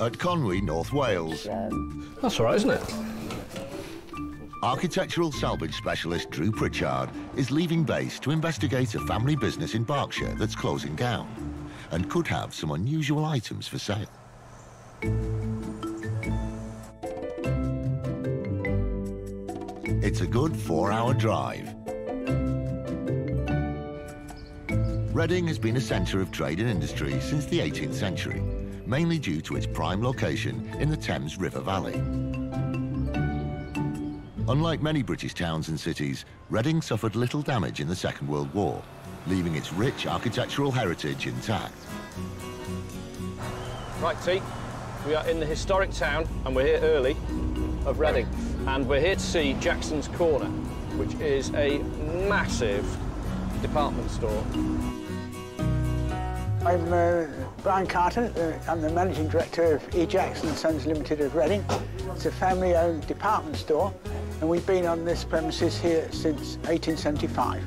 at Conwy, North Wales. That's all right, isn't it? Architectural salvage specialist Drew Pritchard is leaving base to investigate a family business in Berkshire that's closing down and could have some unusual items for sale. It's a good four-hour drive. Reading has been a centre of trade and industry since the 18th century, mainly due to its prime location in the Thames River Valley. Unlike many British towns and cities, Reading suffered little damage in the Second World War, leaving its rich architectural heritage intact. Right, T, we are in the historic town, and we're here early, of Reading. And we're here to see Jackson's Corner, which is a massive department store. I'm uh, Brian Carter. Uh, I'm the managing director of E. Jackson Sons Limited of Reading. It's a family-owned department store, and we've been on this premises here since 1875.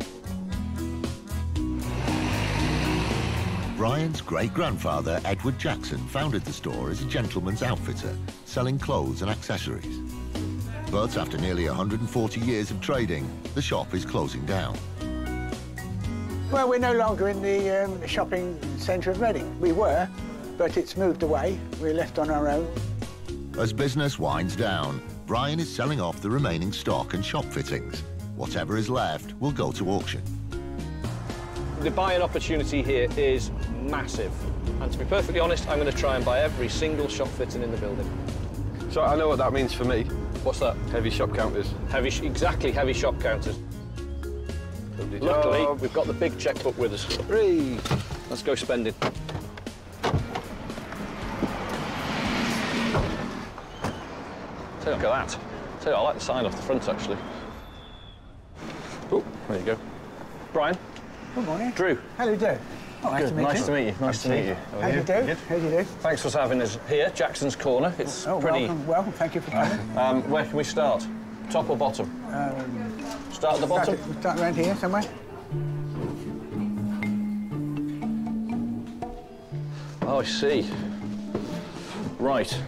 Brian's great-grandfather, Edward Jackson, founded the store as a gentleman's outfitter, selling clothes and accessories. But after nearly 140 years of trading, the shop is closing down. Well, we're no longer in the um, shopping centre of Reading. We were, but it's moved away. We're left on our own. As business winds down, Brian is selling off the remaining stock and shop fittings. Whatever is left will go to auction. The buying opportunity here is massive. And to be perfectly honest, I'm going to try and buy every single shop fitting in the building. So I know what that means for me. What's that? Heavy shop counters. Heavy, sh- exactly, heavy shop counters. Lovely Luckily, job. we've got the big checkbook with us. Three. Let's go spending. Tell you, look at that. Tell you, I like the sign off the front, actually. Oh, there you go. Brian, Good morning. Drew. Hello, Joe. Oh, nice Good, to meet nice you. to meet you. Nice to meet you. How do you do? How do you do? Thanks for having us here, Jackson's Corner. It's Oh, pretty. welcome, welcome. Thank you for coming. Um, where can we start? Top or bottom? Start at the Start, bottom. it- start around here somewhere. Oh, I see. Right.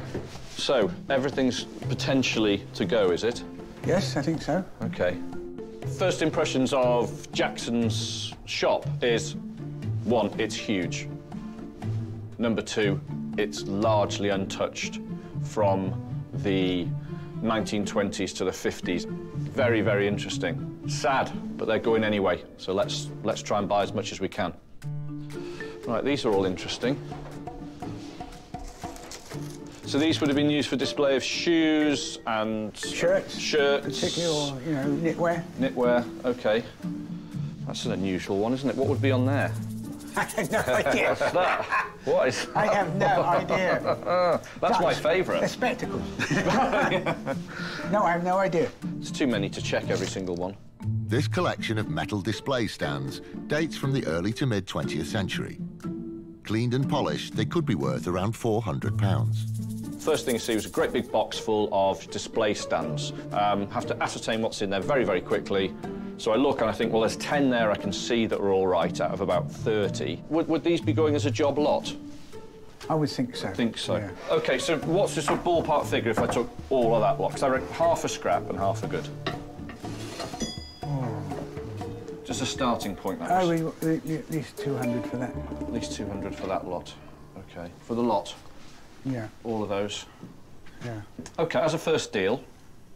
So everything's potentially to go, is it? Yes, I think so. Okay. First impressions of Jackson's shop is one, it's huge. Number two, it's largely untouched from the 1920s to the 50s. Very, very interesting. Sad, but they're going anyway. So let's let's try and buy as much as we can. Right, these are all interesting. So these would have been used for display of shoes and Shirts. shirts, Particularly, you know, knitwear. knitwear. Okay, that's an unusual one, isn't it? What would be on there? I have no idea. What's That what is? I have no idea. That's my They're favourite. spectacles. no, I have no idea. It's too many to check every single one. This collection of metal display stands dates from the early to mid 20th century. Cleaned and polished, they could be worth around £400. First thing you see was a great big box full of display stands. Um, have to ascertain what's in there very, very quickly. So I look and I think, well, there's 10 there I can see that are all right out of about 30. Would, would these be going as a job lot? I would think so. I think so. Yeah. Okay, so what's the sort of ballpark figure if I took all of that lot? Because I reckon half a scrap and half a good. Oh. Just a starting point, that Oh, was. we, we, at least 200 for that. At least 200 for that lot. Okay, for the lot, Yeah, all of those. yeah. Okay, as a first deal,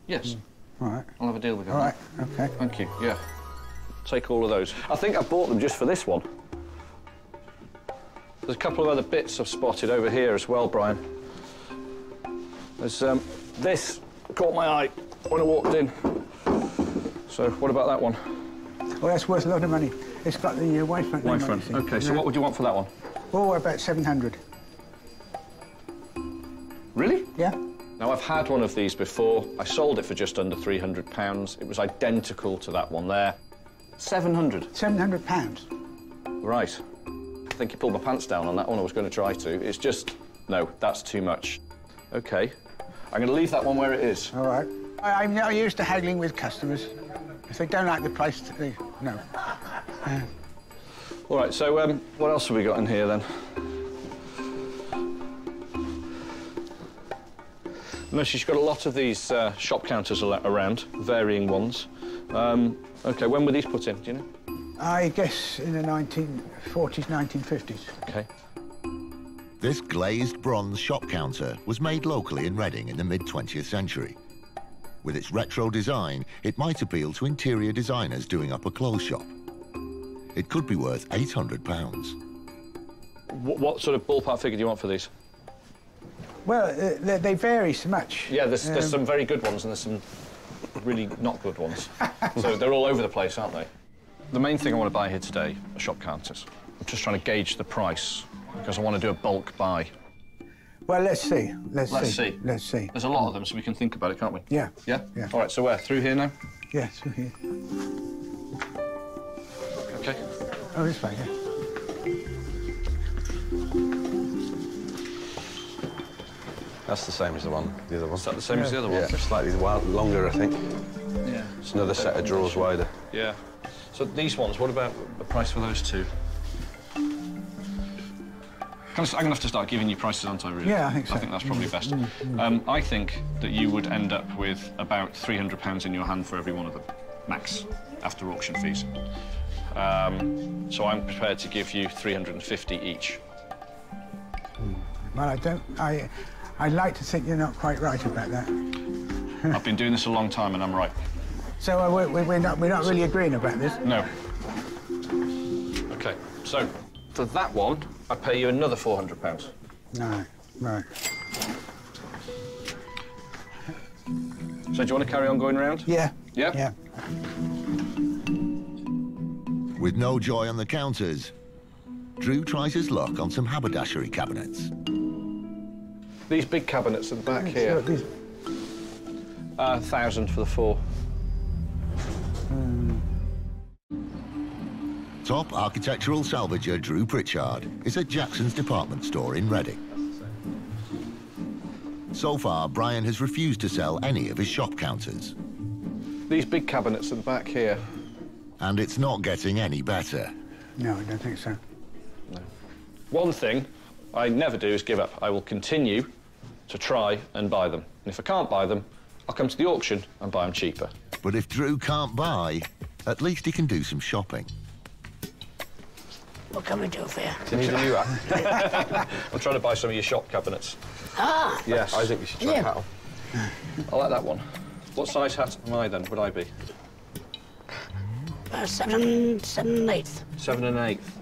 yes, hmm. All right. I'll have a deal with you. All on right, that. okay. Thank you, yeah. Take all of those. I think I bought them just for this one. There's a couple of other bits I've spotted over here as well, Brian. There's um, this caught my eye when I walked in. So what about that one? Well, that's worth a lot of money. It's got the uh, wide front. name on. Okay, so Yeah. what would you want for that one? Oh, about 700. Now, I've had one of these before. I sold it for just under £300. It was identical to that one there. 700 700 pounds. Right. I think you pulled my pants down on that one. I was going to try to. It's just, no, that's too much. OK. I'm going to leave that one where it is. All right. I, I'm not used to haggling with customers. If they don't like the price, they, no. All right, so um, what else have we got in here then? No, she's got a lot of these uh, shop counters around, varying ones. Um, okay, when were these put in? Do you know? I guess in the 1940s, 1950s. Okay. This glazed bronze shop counter was made locally in Reading in the mid-20th century. With its retro design, it might appeal to interior designers doing up a clothes shop. It could be worth £800. What, what sort of ballpark figure do you want for these? Well, uh, they, they vary so much. Yeah, there's, there's Um, some very good ones and there's some really not good ones. so they're all over the place, aren't they? The main thing I want to buy here today are shop counters. I'm just trying to gauge the price because I want to do a bulk buy. Well, let's see. Let's, Let's see. see. Let's see. There's a lot of them, so we can think about it, can't we? Yeah. Yeah? Yeah. All right, so where? Through here now? Yes. here. Okay. Oh, this way. Yeah. That's the same as the one, the other one. Is that the same as the other one? Yeah, slightly wi- longer, I think. Yeah. It's another set of drawers wider. Yeah. So these ones, what about the price for those two? I, am going to have to start giving you prices, aren't I, really? Yeah, I think so. I think that's probably best. Um, I think that you would end up with about £300 in your hand for every one of them, max, after auction fees. Um, so I'm prepared to give you 350 each. Well, I don't. I. I'd like to think you're not quite right about that. I've been doing this a long time and I'm right. So uh, we're, we're not. We're not really agreeing about this. No. Okay, so for that one, I pay you another £400. No. Right. So do you want to carry on going around? Yeah. Yeah? Yeah. With no joy on the counters, Drew tries his luck on some haberdashery cabinets. These big cabinets at the back here, these- a thousand for the four. Hmm. Top architectural salvager Drew Pritchard is at Jackson's department store in Reading. So far, Brian has refused to sell any of his shop counters, These big cabinets at the back here. and it's not getting any better. No, I don't think so. No. One thing I never do is give up. I will continue to try and buy them. And if I can't buy them, I'll come to the auction and buy them cheaper. But if Drew can't buy, at least he can do some shopping. What can we do for you? Do you need a new hat? I'm trying to buy some of your shop cabinets. Ah, Yes. I think you should try Yeah. Cattle. I like that one. What size hat am I then? Would I be? uh, seven, seven and eighth. Seven and an eighth.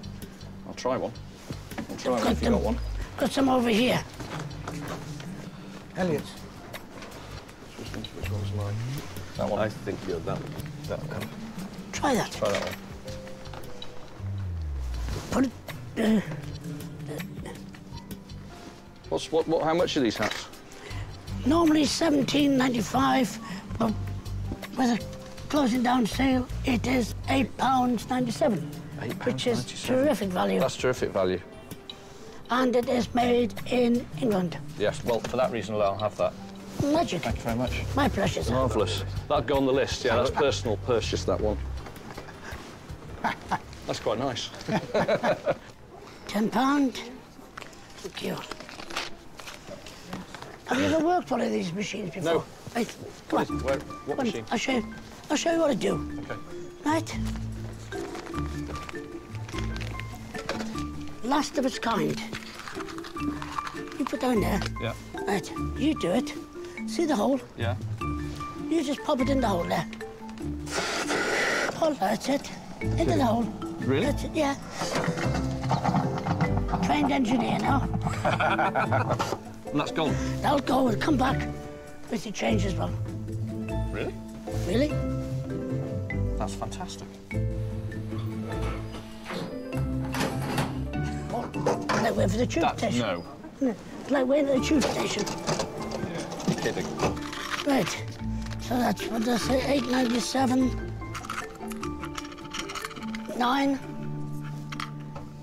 I'll try one. I'll try Got if you them. got one. Got some over here. Elliot. Which one's mine? That one. I think you're that, that one. Try that. Try that one. Put it. Uh, What's what, what? How much are these hats? normally seventeen ninety five, but with a closing down sale, it is eight pounds ninety seven, which is £8.97. terrific value, That's terrific value. And it is made in England. Yes. Well, for that reason, I'll have that. Magic. Thank you very much. My pleasure. sir. Marvellous. That'd go on the list. Yeah, that's personal purchase, that one. That's quite nice. Ten pound. Thank you. Have you ever worked one of these machines before? No. Right. Come on. Where, what Come on, machine? I'll show you. I'll show you what to do. Okay. Right. Last of its kind. You put down there. Yeah. Right. You do it. See the hole? Yeah. You just pop it in the hole there. Pull, that's it. Into the hole. Really? That's it, yeah. Trained engineer now. And that's gone. That'll go It'll come back with the change as well. Really? Really? That's fantastic. Like wait for the tube That's station. no. No. Like waiting at the tube station. You're kidding. Right. So that's what I say, eight ninety seven. Nine.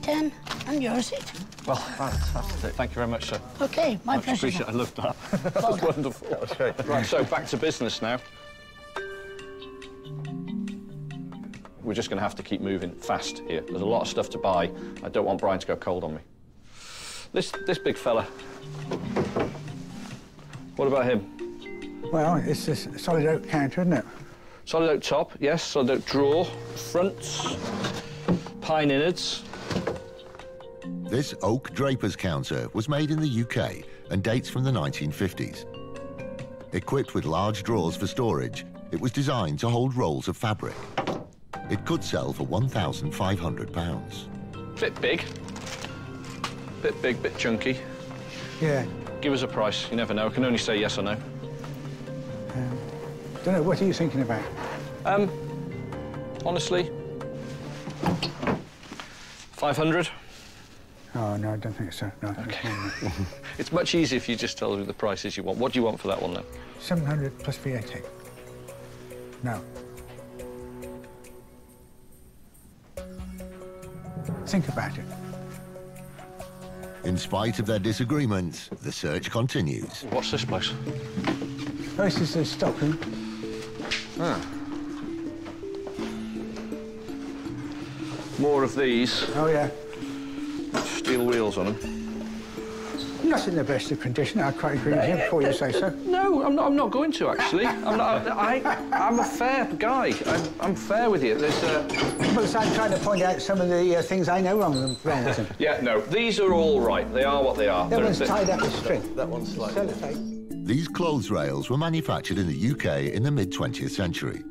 Ten. And your receipt. Well, fantastic. Thank you very much, sir. Okay, my Much pleasure. appreciated. I loved that. that Well was done. wonderful. That's great. Right, so back to business now. We're just going to have to keep moving fast here. There's a lot of stuff to buy. I don't want Brian to go cold on me. This this big fella. What about him? Well, it's a s- solid oak counter, isn't it? Solid oak top, yes. Solid oak drawer, fronts, pine innards. This oak draper's counter was made in the UK and dates from the 1950s. Equipped with large drawers for storage, it was designed to hold rolls of fabric. It could sell for £1,500. Bit big. Bit big, bit chunky. Yeah. Give us a price. You never know. I can only say yes or no. Don't know, what are you thinking about? Um, Honestly, 500. Oh, no, I don't think so. No, okay. It's much easier if you just tell me the prices you want. What do you want for that one then? 700 plus VAT. No. Think about it. In spite of their disagreements, the search continues. What's this place? Oh, this is the stockroom. Ah. More of these. Oh, yeah. Steel wheels on them. Not in the best of condition. I quite agree with you before you say so. No, I'm not. I'm not going to actually. I'm not. I. I'm a fair guy. I'm, I'm fair with you. There's. Uh, But I'm trying to point out some of the uh, things I know wrong with them. Wrong with them. yeah. No. These are all right. They are what they are. That They're- one's they're- tied up with string. That one's slightly. Sellotape. These clothes rails were manufactured in the UK in the mid 20th century.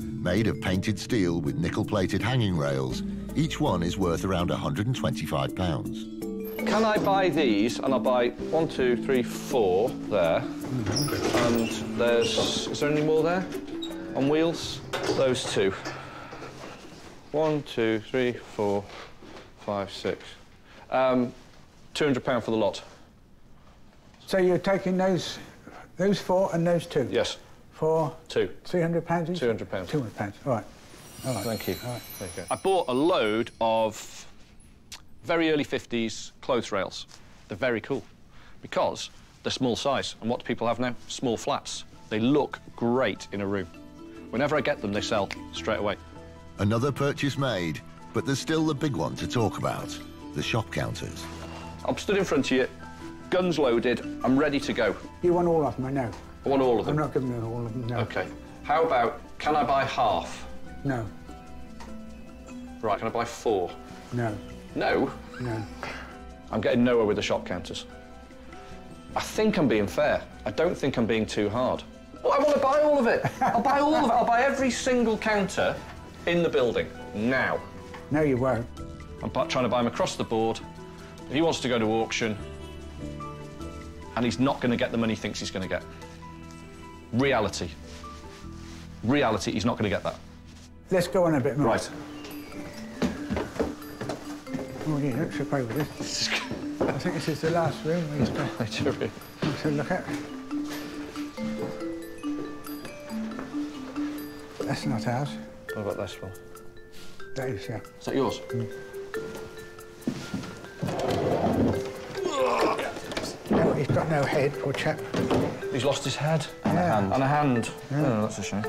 Made of painted steel with nickel plated hanging rails, each one is worth around £125. Can I buy these? And I'll buy one, two, three, four there. And there's. Is there any more there? On wheels? Those two. One, two, three, four, five, six. Um, two hundred pound for the lot. So you're taking those, those four and those two? Yes, For two. 300 pounds each? 200 pounds. 200 pounds, all right. All right. Thank you. All right. There you go. I bought a load of very early 50s clothes rails. They're very cool because they're small size. And what do people have now? Small flats. They look great in a room. Whenever I get them, they sell straight away. Another purchase made, but there's still the big one to talk about the shop counters. I'm stood in front of you, guns loaded, I'm ready to go. You want all of them, I know. I want all of them? I'm not giving you all of them, no. Okay. How about, can I buy half? No, Right, can I buy four? no, No. no. I'm getting nowhere with the shop counters. I think I'm being fair. I don't think I'm being too hard. Well, I want to buy all of it. I'll buy all of it. I'll buy every single counter in the building now. No, you won't. I'm trying to buy them across the board. He wants to go to auction, and he's not going to get the money he thinks he's going to get. Reality. Reality, he's not going to get that. Let's go on a bit more. Right. Oh, yeah, let's look over this. I think this is the last room we used to, to look at. That's not ours. What about this one? That is, yeah. Is that yours? No, he's got no head, poor chap. He's lost his head. And a hand. And a hand. Oh, that's a shame.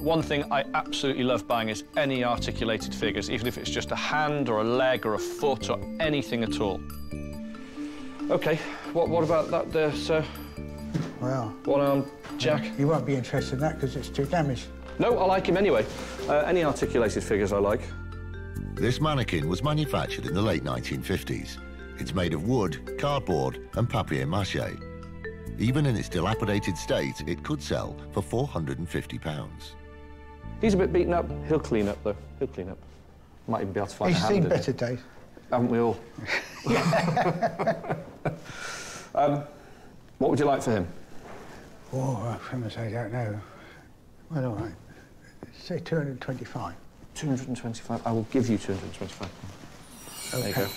One thing I absolutely love buying is any articulated figures, even if it's just a hand or a leg or a foot or anything at all. OK, what, what about that there, sir? Well, One-armed Jack? you won't be interested in that because it's too damaged. No, I like him anyway. Uh, any articulated figures I like. This mannequin was manufactured in the late 1950s. It's made of wood, cardboard, and papier mache. Even in its dilapidated state, it could sell for £450. He's a bit beaten up. He'll clean up, though. He'll clean up. Might even be able to find He's a hand He's seen better days. Haven't we all? um, what would you like for him? Oh, I promise I don't know. Well, all right. Say 225. 225. I will give you 225. There you Okay. go.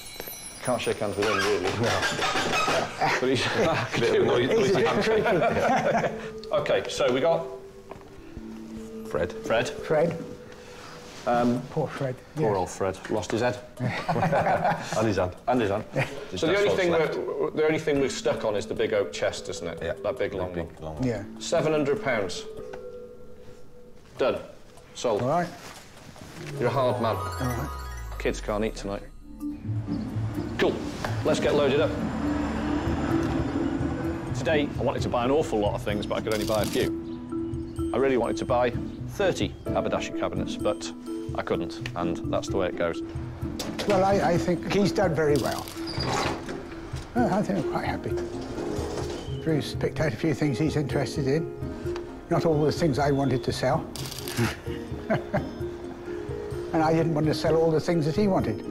Can't shake hands with him, really. but he's Bit of a noisy- He's a noisy bit handshake. creepy. Okay, so we got Fred. Fred. Fred. Um, poor Fred. Poor yes. old Fred. Lost his head. And his hand. And his hand. so the only thing left. we're, the only thing we're stuck on is the big oak chest, isn't it? Yeah. That big long one. Big, long one. Yeah. Seven hundred pounds. Done. Sold. All right. You're a hard man. All right. Kids can't eat tonight. Cool. Let's get loaded up. Today, I wanted to buy an awful lot of things, but I could only buy a few. I really wanted to buy 30 haberdasher cabinets, but I couldn't, and that's the way it goes. Well, I, I think he's done very well. Uh, I think I'm quite happy. Drew's picked out a few things he's interested in. Not all the things I wanted to sell. and I didn't want to sell all the things that he wanted.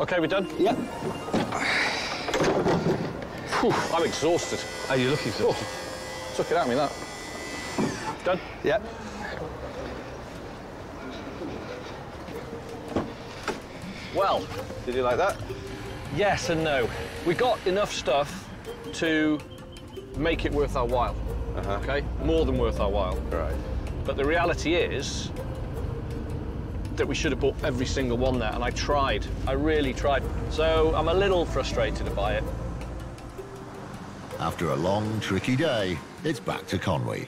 Okay, we're done? Yep. Whew, I'm exhausted. Are you looking for? Oh, took it out of me, that. Done? Yep. Well, Did you like that? yes and no. We got enough stuff to make it worth our while. Uh-huh. Okay? More than worth our while. Right. But the reality is that we should have bought every single one there, and I tried. I really tried. So I'm a little frustrated by it. After a long, tricky day, it's back to Conwy.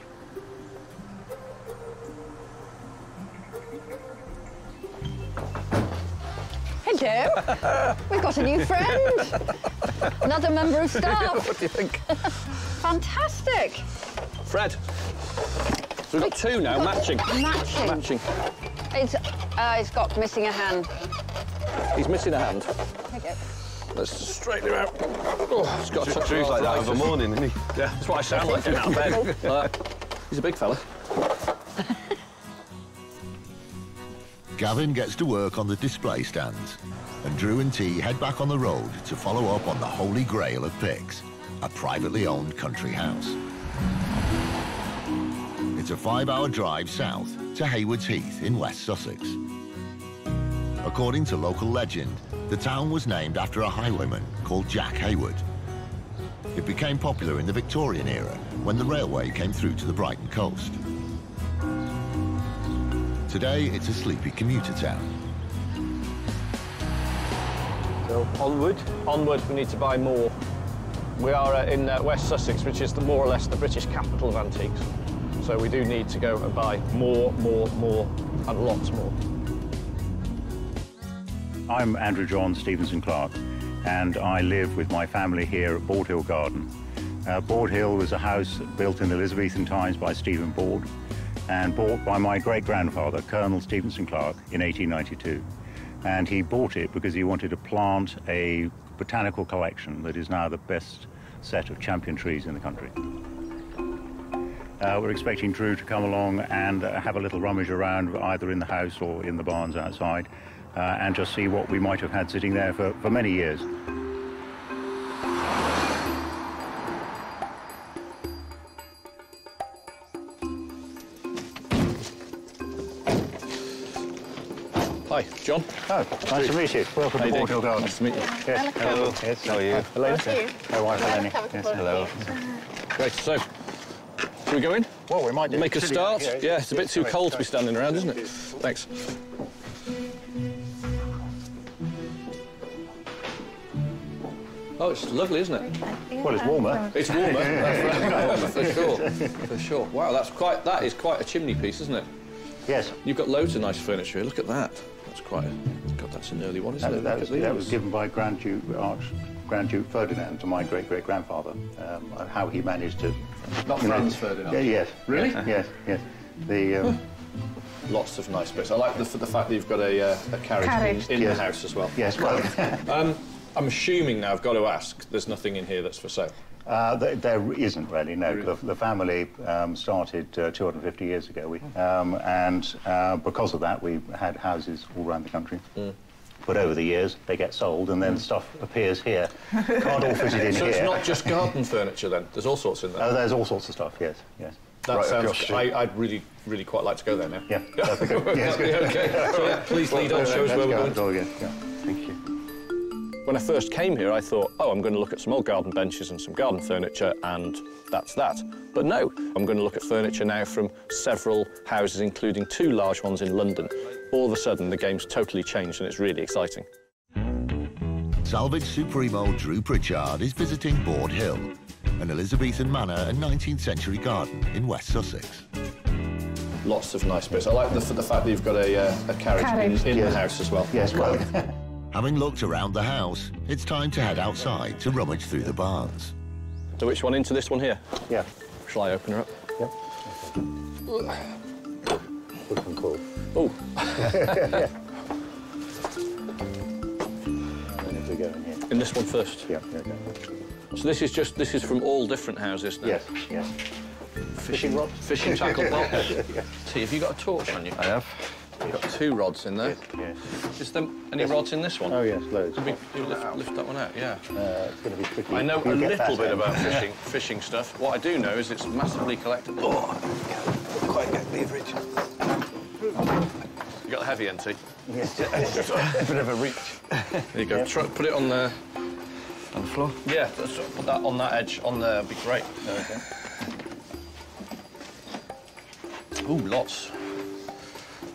Hello. We've got a new friend. Another member of staff. What do you think? Fantastic. Fred. So we've got two now, matching. Matching. Matching. It's, uh, it's got missing a hand. He's missing a hand. Okay. Let's just straighten him out. Oh, he's got a touch Drew's like that of a morning, isn't he? Yeah, that's what I sound like getting out of bed. Like. He's a big fella. Gavin gets to work on the display stands, and Drew and T head back on the road to follow up on the holy grail of pigs, a privately owned country house. It's a five-hour drive south to Haywards Heath in West Sussex. According to local legend, the town was named after a highwayman called Jack Hayward. It became popular in the Victorian era when the railway came through to the Brighton coast. Today, it's a sleepy commuter town. So onward. Onward, we need to buy more. We are uh, in uh, West Sussex, which is the, more or less the British capital of antiques. So we do need to go and buy more, more, more, and lots more. I'm Andrew John Stephenson Clarke, and I live with my family here at Borde Hill Garden. Uh, Borde Hill was a house built in the Elizabethan times by Stephen Borde and bought by my great grandfather, Colonel Stephenson Clarke, in 1892. And he bought it because he wanted to plant a botanical collection that is now the best set of champion trees in the country. Uh, we're expecting Drew to come along and uh, have a little rummage around either in the house or in the barns outside uh, and just see what we might have had sitting there for, for many years. Hi, John. Oh, nice to meet you. Welcome How to you Borde Hill doing? Garden. Nice to meet you. Yes. Hello. Yes. How are you? Hello. you. My wife, Eleni. Have a Yes. couple. Hello. Great. So, should we go in? Well, we might do Make a Should we- start? yeah, Yeah, it's a bit too sorry, cold to be sorry. standing around, isn't it? Thanks. Oh, it's lovely, isn't it? Well, it's warmer. It's warmer. That's right. for sure. For sure. Wow, that's quite. That is quite a chimney piece, isn't it? Yes. You've got loads of nice furniture here. Look at that. That's quite. A, God, that's an early one, isn't That, it? that was, that was given by Grand Duke, Arch, Grand Duke Ferdinand to my great great grandfather. Um, how he managed to. Not you Franz Ferdinand. Yeah, yes. Really? Yes. Yes. The. Um, Lots of nice bits. I like the, the fact that you've got a, uh, a carriage, Carriage. in Yes. the house as well. yes. Well. Um, I'm assuming now I've got to ask. There's nothing in here that's for sale. Uh, there, there isn't really, no. The, the family um, started uh, 250 years ago, we, um, and uh, because of that, we had houses all around the country. But over the years, they get sold, and then stuff appears here. Can't all fit it in So here. it's not just garden furniture then. There's all sorts in there. Oh, there's all sorts of stuff. Yes, yes. that right sounds. I, I'd really, really quite like to go there now. Yeah, that'd be good. Yes, good. okay. So yeah, please lead on. Show us where we're going. again. Yeah. Thank you. When I first came here, I thought, oh, I'm going to look at some old garden benches and some garden furniture, and that's that. But no, I'm going to look at furniture now from several houses, including two large ones in London. All of a sudden, the game's totally changed, and it's really exciting. Salvage Supremo Drew Pritchard is visiting Borde Hill, an Elizabethan manor and 19th century garden in West Sussex. Lots of nice bits. I like the, the fact that you've got a, uh, a carriage, Carriage. in, in Yes. the house as well. Yes, well. Having looked around the house, it's time to head outside to rummage through the barns. So which one into this one here? Yeah. Shall I open her up? Yep. Good and cool. Oh, And if we go in here. in this one first. Yeah, there we go. So this is just this is from all different houses now. Yes, yes. Fishing rods. Fishing tackle box. T, have you got a torch on you? I have. You've got two rods in there. Yes. Is there any rods in this one? Oh, yes, loads. Could we you lift, lift that one out? Yeah. Uh, it's going to be tricky. I know You a little bit in. about fishing fishing stuff. What I do know is it's massively collectible. Oh, Quite get leverage. you got the heavy NT. Yes. Bit of a reach. There you go. Try, put it on the. On the floor. Yeah, that's, put that on that edge on there. Would be great. okay. Ooh, lots.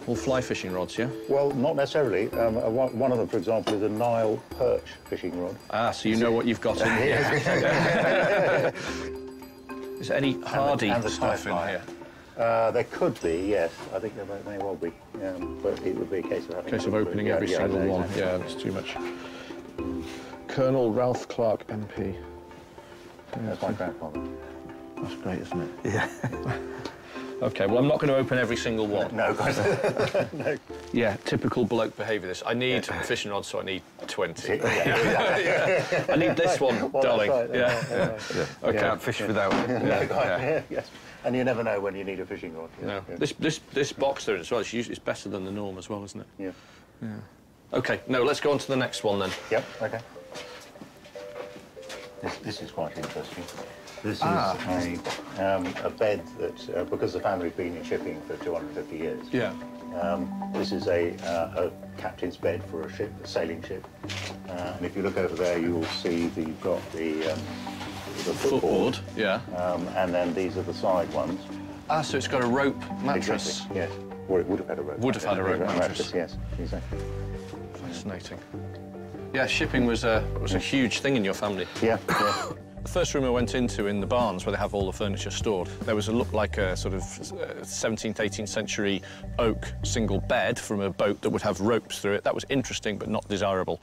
All fly fishing rods, yeah. Well, not necessarily. Um, uh, one one of them, for example, is a Nile perch fishing rod. Ah, so you know what you've got in here. Is there any hardy and the stuff in tie here? Uh, there could be, yes. I think there may, may well be. Um, but it would be a case of having... Case of opening every Yeah, single yeah, one. exactly. Yeah, that's too much. Colonel Ralph Clarke, MP. That's my grandfather. That's great, isn't it? Yeah. okay, well, I'm not going to open every single one. No, course. no. Yeah, typical bloke behaviour. This. I need fishing rods, so I need 20. Yeah. I need this one, Well, darling. right, yeah. right, yeah. Okay. Can't fish without it. No, yes. And you never know when you need a fishing rod. Yeah, No. yeah. This this this box there as well. It's usually it's better than the norm as well, isn't it? Yeah. Okay. No, let's go on to the next one then. Yep, okay. This, this is quite interesting. This Ah. is a, um, a bed that, uh, because the family's been in shipping for 250 years, Yeah. um, this is a, uh, a captain's bed for a ship, a sailing ship. Uh, and if you look over there, you will see that you've got the, um, the footboard, Footboard. Yeah. um, and then these are the side ones. Ah, so it's got a rope mattress. Exactly, yes. Or it would have had a rope. Would have had a rope mattress. Yes, exactly. Fascinating. Yeah, shipping was a was a huge thing in your family. Yeah, yeah. The first room I went into in the barns where they have all the furniture stored, there was a look like a sort of uh, 17th, 18th century oak single bed from a boat that would have ropes through it. That was interesting but not desirable.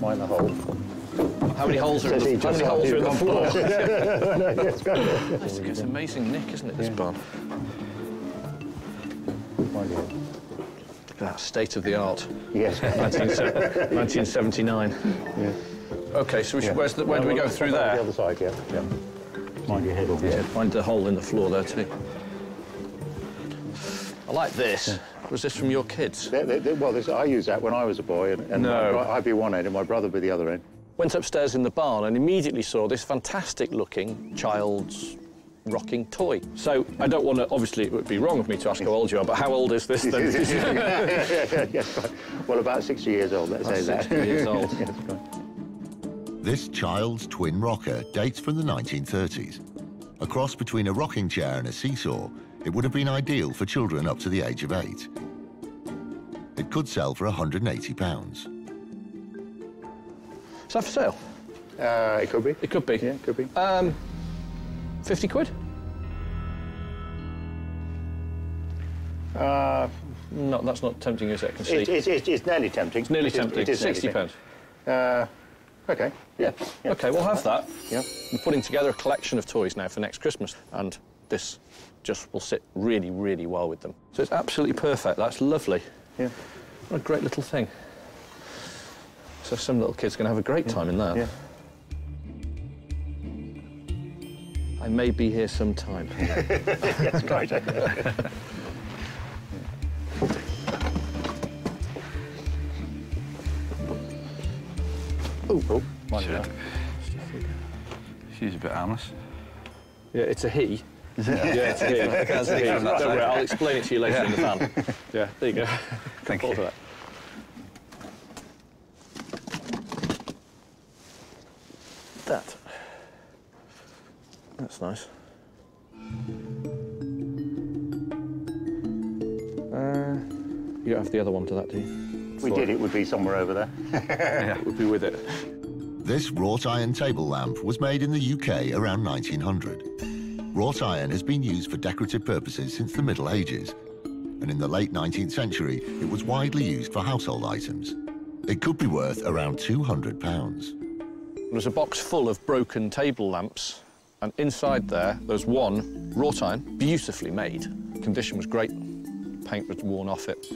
Mine the hole. How many holes are in the, how many holes are in the floor? yes, go ahead. It's, it's amazing nick, isn't it, this barn? Mind you. Look at that, state of the art. Yes. 1979. yeah. OK, so we should, where's the, where do we go through there? The other side, yeah. yeah. Mind your head on Yeah, yeah. find the hole in the floor there too. I like this. Was this from your kids? They- they- they- well, this, I used that when I was a boy, and, and No. my bro- I'd be one end and my brother would be the other end. Went upstairs in the barn and immediately saw this fantastic looking child's rocking toy. So I don't want to, obviously it would be wrong of me to ask how old you are, but how old is this then? yes, right. Well, about 60 years old, let's say that. 60 years old. This child's twin rocker dates from the 1930s. A cross between a rocking chair and a seesaw, it would have been ideal for children up to the age of eight. It could sell for £180. Is that for sale? Uh, it could be. It could be. Yeah, it could be. Um, 50 quid? Uh, No, that's not tempting, is it? I can see. it, it, it, it's nearly tempting. It's nearly It is- tempting. It is nearly 60 tempting. pounds. Uh, okay. Yeah. yeah. OK, we'll have that. Yeah. I'm putting together a collection of toys now for next Christmas, and this just will sit really, really well with them. So it's absolutely perfect. That's lovely. Yeah. What a great little thing. So some little kid's going to have a great time in that. Yeah. I may be here sometime. That's great. oh, oh, mind you. She's a bit harmless. yeah, it's a he. Is it? Yeah, it's a he. That's a he. Don't worry, I'll explain it to you later in the van. Yeah, there you go. Thank you. that. That. That's nice. Uh, you don't have the other one to that, do you? We did, it would be somewhere over there. yeah, It would be with it. This wrought iron table lamp was made in the UK around 1900. Wrought iron has been used for decorative purposes since the Middle Ages, and in the late 19th century, it was widely used for household items. It could be worth around 200 pounds. There was a box full of broken table lamps, and inside there, there was one wrought iron, beautifully made. Condition was great. Paint was worn off it,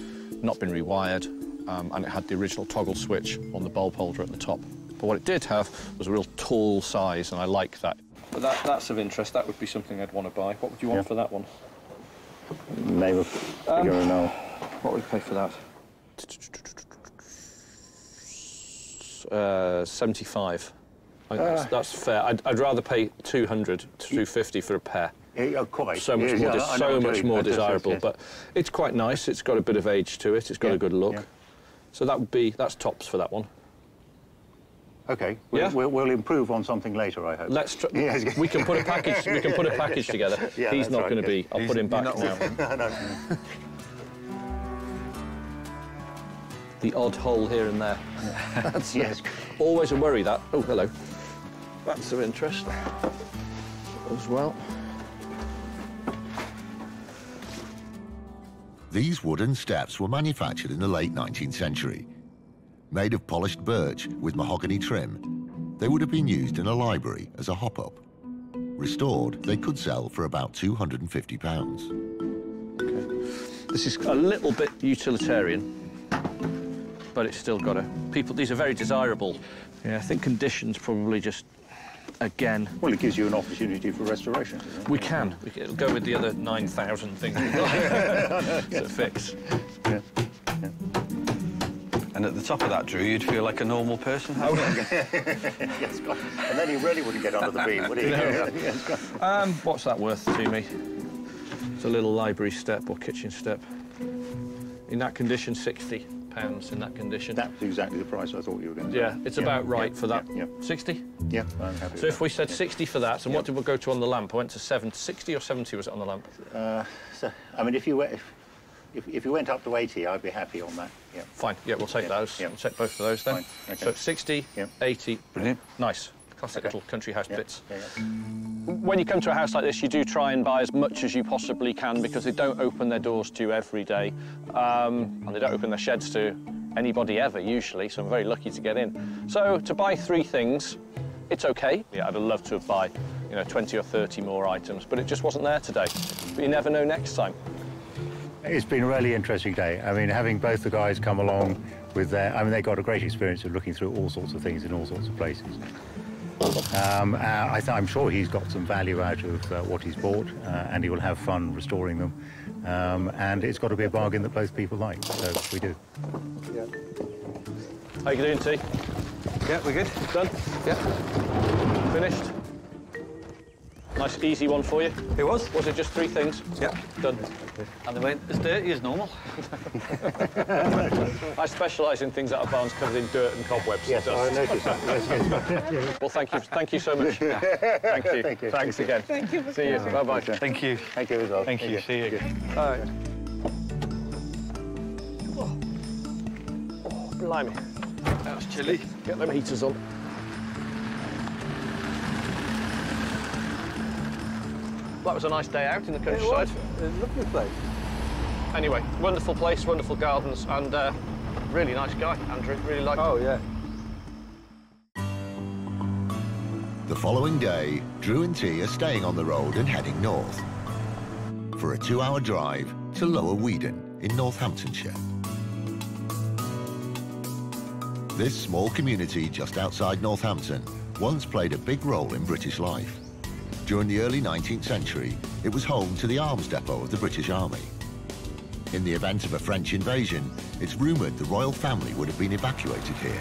not been rewired, um, and it had the original toggle switch on the bulb holder at the top. But what it did have was a real tall size, and I like that. But that, that's of interest. That would be something I'd want to buy. What would you want Yeah. for that one? Name of figure and now. What would you pay for that? Uh, 75. I think that's, uh, that's fair. I'd, I'd rather pay 200 to 250 for a pair. Yeah, quite. So much Yeah, more, yeah, so much more desirable. yes. But it's quite nice. It's got a bit of age to it. It's got a good look. So that would be that's tops for that one. Okay, we'll, Yeah? we'll, we'll improve on something later, I hope. Let's. Tr- Yes. we can put a package. We can put a package together. Yeah, He's not right, going to yes. be. I'll put him back now. no, no. The odd hole here and there. yes. Always a worry that. Oh, hello. That's of interest as well. These wooden steps were manufactured in the late 19th century. Made of polished birch with mahogany trim, they would have been used in a library as a hop-up. Restored, they could sell for about 250 pounds. This is a little bit utilitarian, but it's still got a. People, these are very desirable. Yeah, I think conditions probably just, again, Well, it gives you an opportunity for restoration. we can. We can go with the other 9,000 things we've got to fix. Yeah. And at the top of that, Drew, you'd feel like a normal person. having it. yes, God. And then he really wouldn't get under the beam, would he? Yes, God. Um, what's that worth to me? It's a little library step or kitchen step. In that condition, 60 pounds in that condition. That's exactly the price I thought you were going to say. yeah, it's about right yeah, for that. Yeah, 60? yeah. yeah I'm happy So if we said 60 for that, and what did we go to on the lamp? I went to 7, 60 or 70 was it on the lamp? Uh, so, I mean, if you, went- if, if, if you went up to 80, I'd be happy on that. Yeah. Fine, yeah, we'll take Yeah, those. yeah. We'll take both of those then. Fine, okay. So 60, Yeah. 80. Brilliant. Nice. Classic Okay. little country house Yeah, bits. yeah, yeah. When you come to a house like this, you do try and buy as much as you possibly can because they don't open their doors to you every day. Um, and they don't open their sheds to anybody ever, usually, so I'm very lucky to get in. So to buy three things, it's okay. Yeah, I'd have loved to have buy, you know, 20 or 30 more items, but it just wasn't there today. But you never know next time. It's been a really interesting day. I mean, having both the guys come along with their, I mean, they got a great experience of looking through all sorts of things in all sorts of places. Um, uh, I th- I'm sure he's got some value out of uh, what he's bought, uh, and he will have fun restoring them. Um, and it's got to be a bargain that both people like, so we do. Yeah. How you doing, T? Yeah, we're good. Done? Yeah. Finished? Nice, easy one for you. It was. Was it just three things? Yeah. Done. And they went as dirty as normal. I specialise in things that are barns covered in dirt and cobwebs. and dust. noticed that. Yes, yes. Well, thank you, thank you so much. Thank you. Thank you. Thanks again. Thank you. See you. Bye bye. Thank you. Thank you as well. Thank you. See you again. All right. Oh, blimey. That's chilly. Get them heaters on. That was a nice day out in the countryside. a lovely place. Anyway, wonderful place, wonderful gardens, and uh, really nice guy, Andrew. Really like. Oh, yeah. The following day, Drew and T are staying on the road and heading north for a two-hour drive to Lower Weedon in Northamptonshire. This small community just outside Northampton once played a big role in British life. During the early 19th century, it was home to the arms depot of the British Army. In the event of a French invasion, it's rumoured the royal family would have been evacuated here.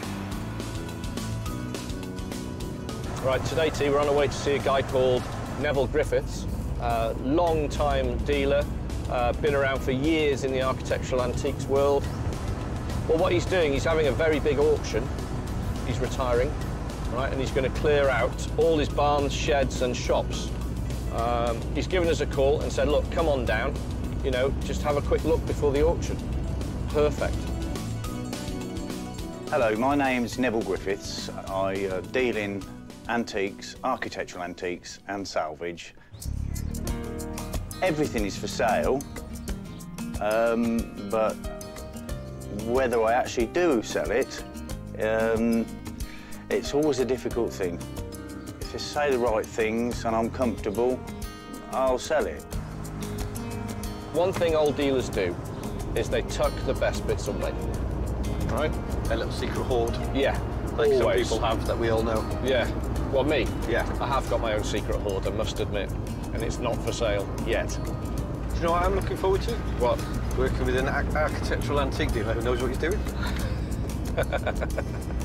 Right, today, T, we're on our way to see a guy called Neville Griffiths, uh, long-time dealer, uh, been around for years in the architectural antiques world. Well, what he's doing, he's having a very big auction. He's retiring, right, and he's going to clear out all his barns, sheds, and shops. Um, he's given us a call and said, look, come on down, you know, just have a quick look before the auction. Perfect. Hello, my name's Neville Griffiths. I uh, deal in antiques, architectural antiques and salvage. Everything is for sale Um, but whether I actually do sell it, um, it's always a difficult thing. If I say the right things and I'm comfortable, I'll sell it. One thing old dealers do is they tuck the best bits away. Right? A little secret hoard, Yeah. like some always. people have that we all know. Yeah. Well, me? Yeah. I have got my own secret hoard, I must admit. And it's not for sale yet. Do you know what I'm looking forward to? What? Working with an architectural antique dealer who knows what he's doing.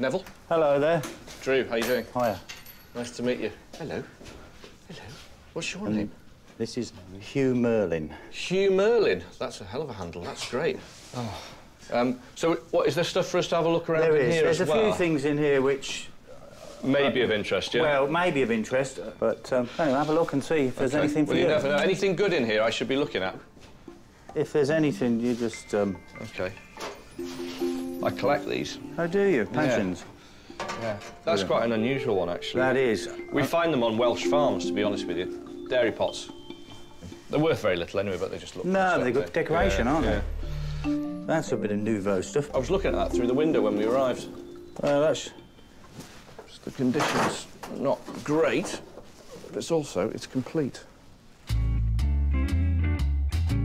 Neville? Hello there. Drew, how are you doing? Hiya. Nice to meet you. Hello. Hello. What's your name? This is Hugh Merlin. Hugh Merlin. That's a hell of a handle. That's great. Um, so, what is there stuff for us to have a look around There in is. here There's as a well? few things in here which, Maybe of interest, yeah. well, may be of interest, but um, anyway, have a look and see if there's Okay. anything for well, you you. never know. Anything good in here I should be looking at? If there's anything, you just. Um, Okay. I collect these. how do you? Pancheons. Yeah. That's quite an unusual one, actually. That is. We find them on Welsh farms, to be honest with you. Dairy pots. They're worth very little anyway, but they just look No, nice, they're don't good they? decoration, Yeah, aren't yeah. they? That's a bit of nouveau stuff. I was looking at that through the window when we arrived. Uh, that's. The conditions not great, but it's also it's complete.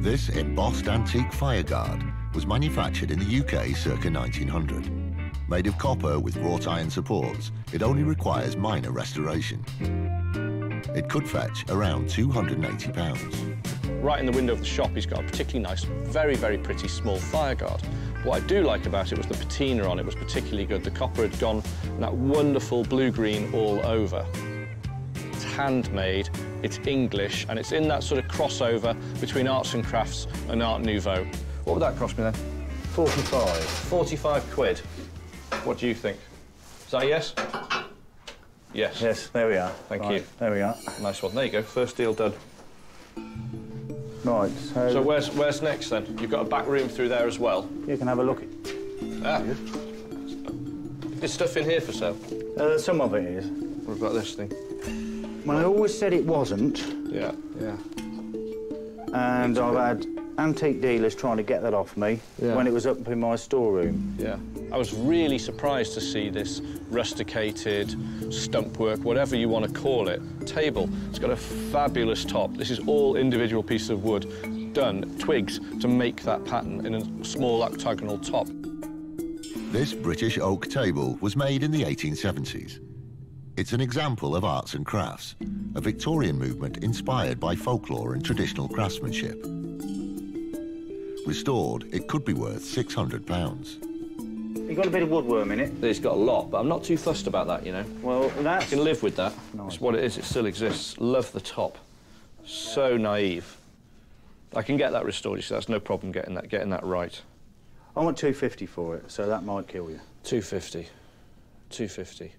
This embossed antique fireguard was manufactured in the UK circa 1900. Made of copper with wrought iron supports, it only requires minor restoration. It could fetch around £280. Right in the window of the shop, he's got a particularly nice, very, very pretty small fireguard. What I do like about it was the patina on it was particularly good. The copper had gone that wonderful blue-green all over. It's handmade, it's English, and it's in that sort of crossover between arts and crafts and Art Nouveau. What would that cost me then? 45. 45 quid. What do you think? Is that a yes? Yes. Yes, there we are. Thank Right, you. There we are. Nice one. There you go. First deal done. Right, so, So where's where's next then? You've got a back room through there as well. you can have a look. Ah. There's stuff in here for sale. Uh, some of it is. What about this thing? Well, I always said it wasn't, Yeah, yeah. and I've had antique dealers trying to get that off me Yeah. when it was up in my storeroom. Yeah. I was really surprised to see this rusticated stump work, whatever you want to call it, table. It's got a fabulous top. This is all individual pieces of wood done, twigs, to make that pattern in a small octagonal top. This British oak table was made in the 1870s. It's an example of arts and crafts, a Victorian movement inspired by folklore and traditional craftsmanship. Restored, it could be worth £600. You got a bit of woodworm in it. It's got a lot, but I'm not too fussed about that, you know. Well, I that's can live with that. Nice. It's what it is. It still exists. Love the top. So naive. I can get that restored. You see, that's no problem getting that getting that right. I want 250 for it, so that might kill you. 250. 250.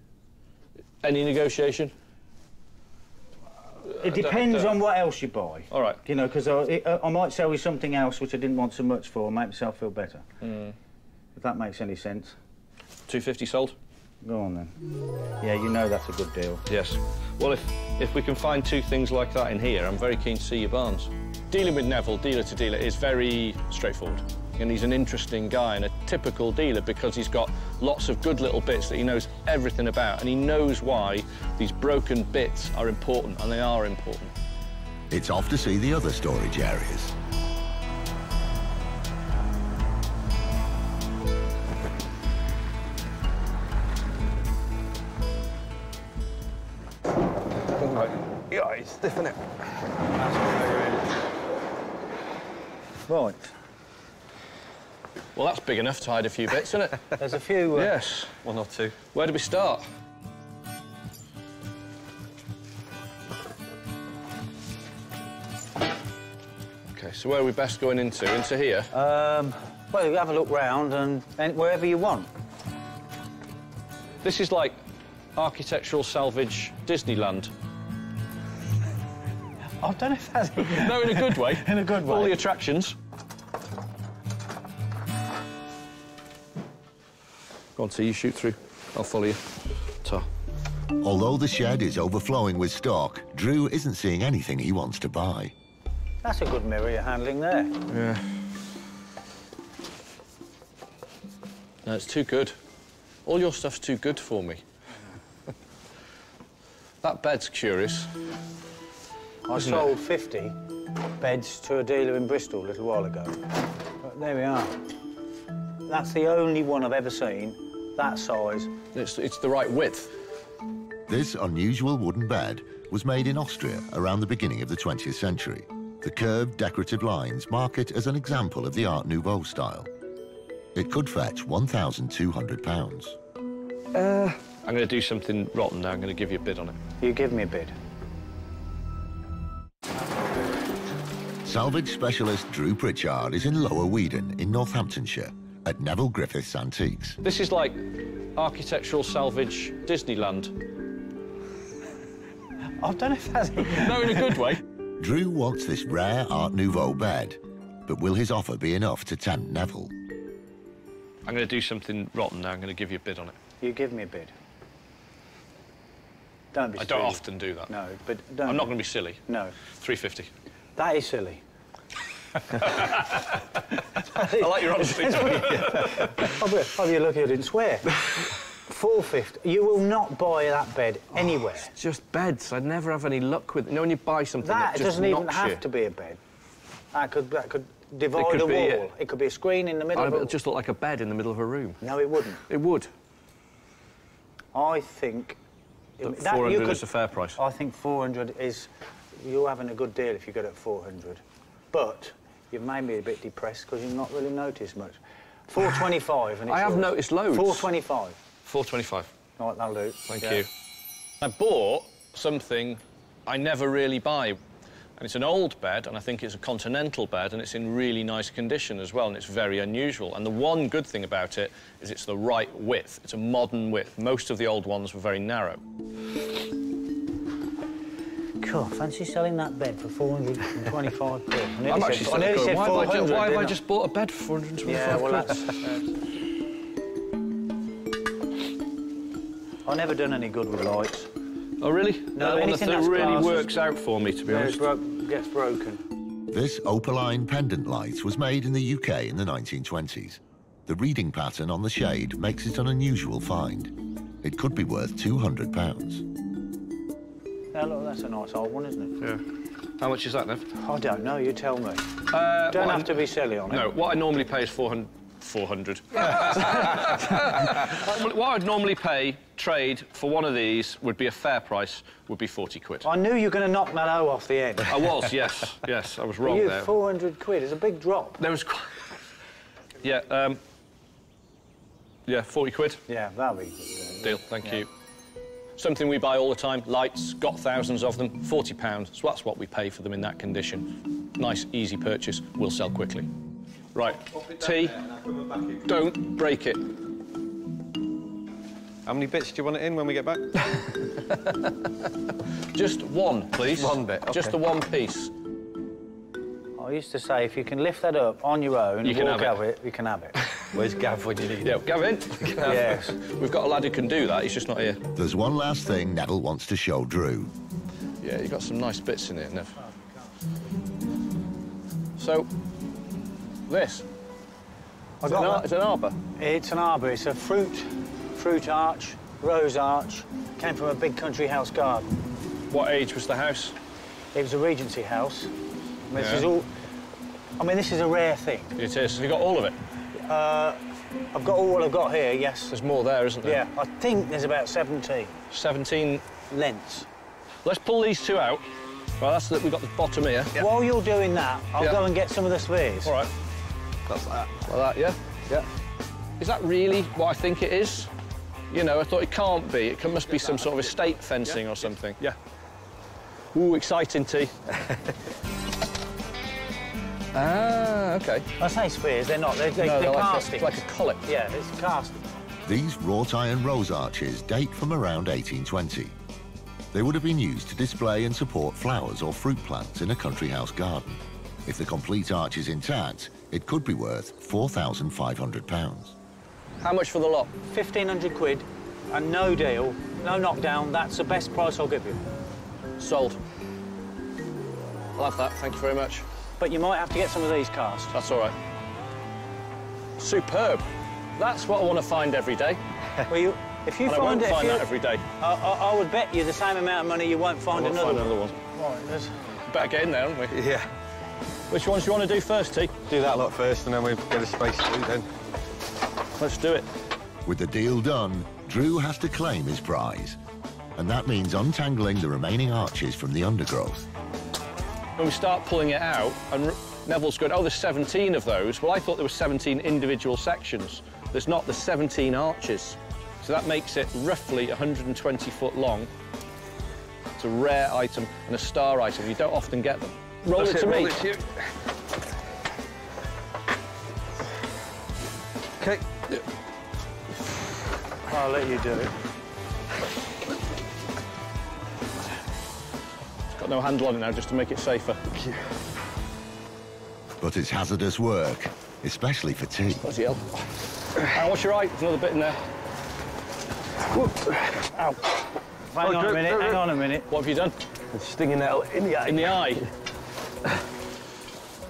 Any negotiation? It depends on what else you buy. All right. You know, because I, I might sell you something else which I didn't want so much for, make myself feel better. Hmm. If that makes any sense. 250 sold? Go on then. Yeah, you know that's a good deal. Yes. Well, if if we can find two things like that in here, I'm very keen to see your barns. Dealing with Neville, dealer to dealer, is very straightforward. And he's an interesting guy and a typical dealer because he's got lots of good little bits that he knows everything about and he knows why these broken bits are important, and they are important. It's off to see the other storage areas. Right. Yeah, it's stiff, isn't it? Right. Well, that's big enough to hide a few bits, isn't it? There's a few. Uh, yes. One or two. Where do we start? So where are we best going into? Into here? Um, well, you have a look round and, and wherever you want. This is like architectural salvage Disneyland. I don't know if that's... No, in a good way. In a good way. All the attractions. Go on, T, you shoot through. I'll follow you. Ta. Although the shed is overflowing with stock, Drew isn't seeing anything he wants to buy. That's a good mirror you're handling there. Yeah. No, it's too good. All your stuff's too good for me. that bed's curious. I Isn't sold it? 50 beds to a dealer in Bristol a little while ago. But there we are. That's the only one I've ever seen that size. It's, it's the right width. This unusual wooden bed was made in Austria around the beginning of the 20th century. The curved decorative lines mark it as an example of the Art Nouveau style. It could fetch £1,200. I'm going to do something rotten now. I'm going to give you a bid on it. You give me a bid. Salvage specialist Drew Pritchard is in Lower Weedon in Northamptonshire at Neville Griffiths Antiques. This is like architectural salvage Disneyland. I don't know if that's... No, in a good way. Drew wants this rare Art Nouveau bed, but will his offer be enough to tempt Neville? I'm going to do something rotten now. I'm going to give you a bid on it. You give me a bid. Don't be I don't often do that. No, but don't... I'm not going to be silly. No. 350. That is silly. I like your honesty. I'll be, I'll be lucky I didn't swear. 450. You will not buy that bed oh, anywhere. It's just beds. I'd never have any luck with it. You know, when you buy something that, that just doesn't even have you. to be a bed. That could, that could divide could a wall. a- It could be a screen in the middle Oh, of but a... it'd just look like a bed in the middle of a room. No, it wouldn't. It would. I think... That- you 400 could- is a fair price. I think 400 is... You're having a good deal if you get it at 400. But you've made me a bit depressed because you've not really noticed much. 425 and it's I have yours. noticed loads. 425. 425. Right, that'll do. Thank Yeah. you. I bought something I never really buy. And it's an old bed, and I think it's a continental bed, and it's in really nice condition as well, and it's very unusual. And the one good thing about it is it's the right width. It's a modern width. Most of the old ones were very narrow. Cool. Fancy selling that bed for 425 quid? I nearly I'm said- actually I nearly said why, have I, 400, just, why have I just bought a bed for 425 Yeah, well, that's... I've never done any good with lights. Oh, really? No, one anything that really glass is- works out for me, to be Yeah, honest. it bro gets broken. This opaline pendant light was made in the UK in the 1920s. The reeding pattern on the shade makes it an unusual find. It could be worth £200. Yeah, look, that's a nice old one, isn't it? Yeah. How much is that, Nev? I don't know, you tell me. Uh, Don't have I- to be silly on it. No, what I normally pay is 400. 400. what I'd normally pay trade for one of these would be a fair price, would be 40 quid. I knew you were going to knock that O off the end. I was, yes, yes, I was wrong you, there. 400 quid is a big drop. There was quite... Yeah, um... Yeah, 40 quid. Yeah, that'll be good. Deal, thank you. Something we buy all the time, lights, got thousands of them, 40 pounds. So that's what we pay for them in that condition. Nice, easy purchase, we'll sell quickly. Right, T, don't break it. How many bits do you want it in when we get back? Just one, please. Just one bit, Just the one piece. I used to say if you can lift that up on your own You can walk have out with it, you can have it. Where's Gav when you need Yeah, Gavin. yes. We've got a lad who can do that, he's just not here. There's one last thing Neville wants to show Drew. Yeah, you've got some nice bits in it, Nev. So, this. I Is it, got an, is an arbour? It's an arbour. It's a fruit, fruit arch, rose arch. Came from a big country house garden. What age was the house? It was a Regency house. I mean, This is all. I mean, this is a rare thing. It is. Have you got all of it? Uh, I've got all what I've got here. Yes. There's more there, isn't there? Yeah. I think there's about 17 17. lengths. Let's pull these two out. Right, that's that. We've got the bottom here. While you're doing that, I'll Yeah. go and get some of the spheres. All right. That's that. Like that, yeah? Yeah. Is that really what I think it is? You know, I thought it can't be. It can- must be some sort of estate fencing or something. Yeah. Ooh, exciting T. ah, okay. I say spheres. They're not. They're, they, No, they're they're like a, castings. like a collet. Yeah, it's casting. These wrought iron rose arches date from around 1820. They would have been used to display and support flowers or fruit plants in a country house garden. If the complete arch is intact, it could be worth £4,500. How much for the lot? 1,500 quid and no deal, no knockdown. That's the best price I'll give you. Sold. I'll that, thank you very much. But you might have to get some of these cast. That's all right. Superb. That's what I want to find every day. well, you, if you and find I won't it, if find you- that every day. I, I, I would bet you the same amount of money you won't find I won't another find one. another one. Right, there's- Better get in there, haven't we? Yeah. Which ones do you want to do first, T? Do that lot first, and then we get a space to do then. Let's do it. With the deal done, Drew has to claim his prize. And that means untangling the remaining arches from the undergrowth. When we start pulling it out, and R- Neville's going, oh, there's 17 of those. Well, I thought there were 17 individual sections. There's not the 17 arches. So that makes it roughly 120 foot long. It's a rare item and a star item. You don't often get them. Roll That's it to roll me. it to you. Okay. I'll let you do it. It's got no handle on it now, just to make it safer. But it's hazardous work, especially for T. Bloody hell. Aaron, what's your eye? There's another bit in there. Ow. Oh, hang on a minute, hang on a minute. What have you done? Stinging nail in the eye. In the eye.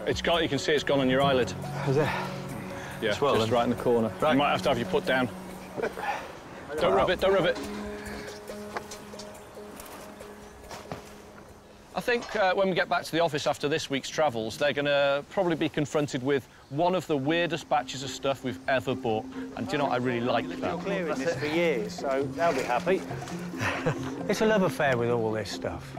It's got, you can see it's gone on your eyelid. Is it? Yeah, Swollen. just right in the corner. Right. You might have to have you put down. Don't rub it, don't rub it. I think uh, when we get back to the office after this week's travels, they're going to probably be confronted with one of the weirdest batches of stuff we've ever bought. And do you know what? I really like that. Clearing this for years, so they'll be happy. it's a love affair with all this stuff.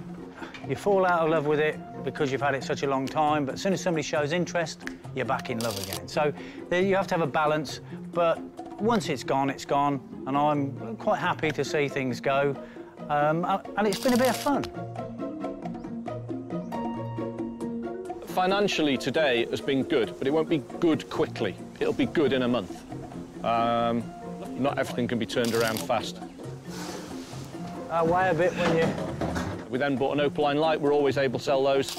You fall out of love with it because you've had it such a long time, but as soon as somebody shows interest, you're back in love again. So you have to have a balance, but once it's gone, it's gone, and I'm quite happy to see things go. Um, and it's been a bit of fun. Financially today has been good, but it won't be good quickly. It'll be good in a month. Um, not everything can be turned around fast. Uh, weigh a bit when you... We then bought an Opaline Light. We're always able to sell those.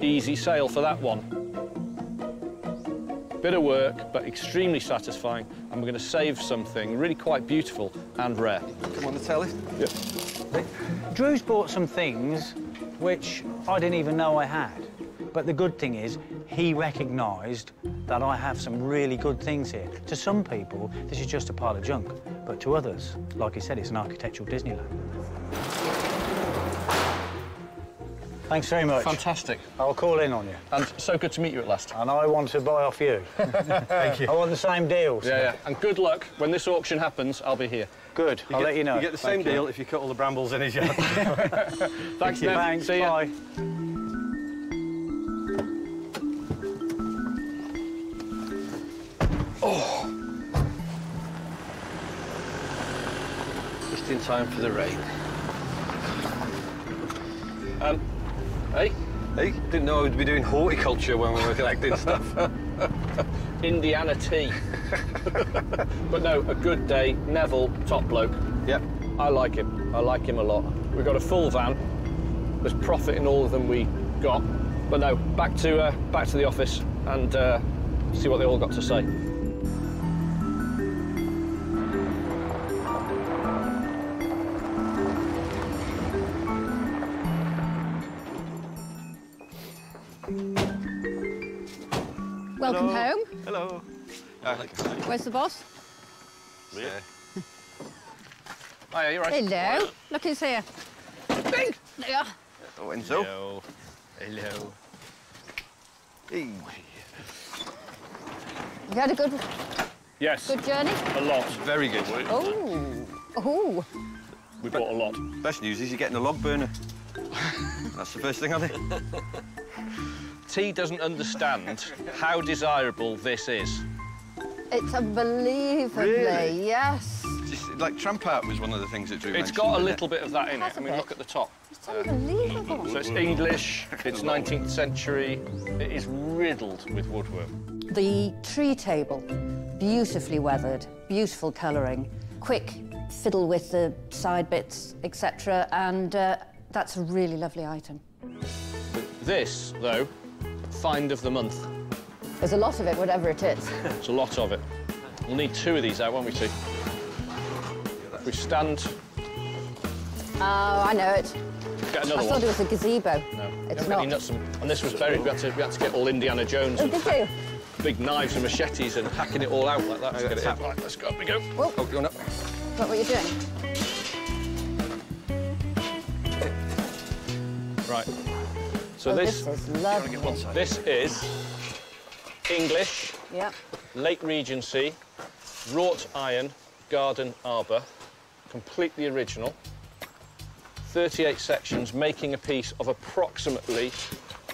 Easy sale for that one. Bit of work, but extremely satisfying. And we're going to save something really quite beautiful and rare. Come on the telly. Yep. Drew's bought some things which I didn't even know I had. But the good thing is, he recognised that I have some really good things here. To some people, this is just a pile of junk. But to others, like he said, it's an architectural Disneyland. Thanks very much. Fantastic. I'll call in on you. And so good to meet you at last. And I want to buy off you. Thank you. I want the same deals. Yeah, yeah. And good luck. When this auction happens, I'll be here. Good. I'll get, let you know. You get the same Thank you. deal if you cut all the brambles in his yard. Thanks, Nev. Thanks. See ya. Bye. Just in time for the rain. Um, hey, Hey, didn't know we'd be doing horticulture when we were collecting stuff. Indiana T. but no, a good day. Neville, top bloke. yep. I like him. I like him a lot. We've got a full van. There's profit in all of them we got. But no, back to uh, back to the office and uh, see what they all got to say. Welcome Hello. home. Hello. Where's the boss? yeah. Hiya, you right? Hello. Look who's here. Bing! There. Oh, Enzo. Hello. Hello. Hey. You had a good, Yes, good journey? a lot. Very good. Oh. Oh. We bought a lot. Best news is you're getting a log burner. That's the first thing I did. T doesn't understand how desirable this is. It's unbelievably, Really? yes. Just, like tramp art was one of the things that Drew It's mentioned, got a didn't little bit of that in it. Has I a mean, bit. look at the top. It's unbelievable. So it's English, it's 19th century, it is riddled with woodworm. The tree table, beautifully weathered, beautiful colouring, quick fiddle with the side bits, etc. And uh, that's a really lovely item. This, though, find of the month. There's a lot of it, whatever it is. There's a lot of it. We'll need two of these out, won't we, T? We stand, Oh, I know it. get another I one. thought it was a gazebo. No, It's not. nuts and, and this was buried. We had to we had to get all Indiana Jones Oh, did you? big knives and machetes and hacking it all out like that to get it in. Right, let's go. Up we go. Whoa. Oh, you're not. Is that what you're doing? Right. So Oh, this this is lovely. this is English Yeah. Lake Regency wrought iron garden arbor, completely original. 38 sections, making a piece of approximately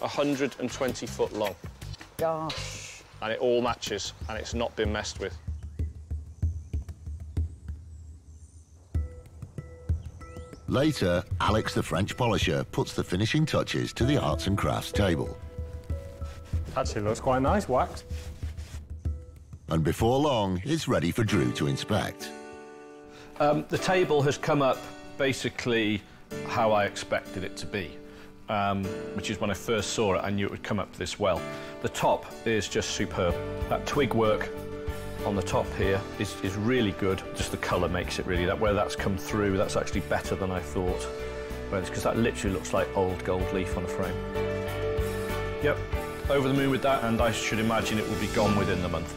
120 foot long. Gosh. and it all matches and it's not been messed with. Later, Alex the French polisher puts the finishing touches to the arts and crafts table. Actually looks quite nice, wax. And before long, it's ready for Drew to inspect. Um, the table has come up basically how I expected it to be, um, which is when I first saw it, I knew it would come up this well. The top is just superb. That twig work on the top here is, is really good. Just the colour makes it really, that where that's come through, that's actually better than I thought. Because that literally looks like old gold leaf on a frame. Yep, over the moon with that, and I should imagine it will be gone within the month.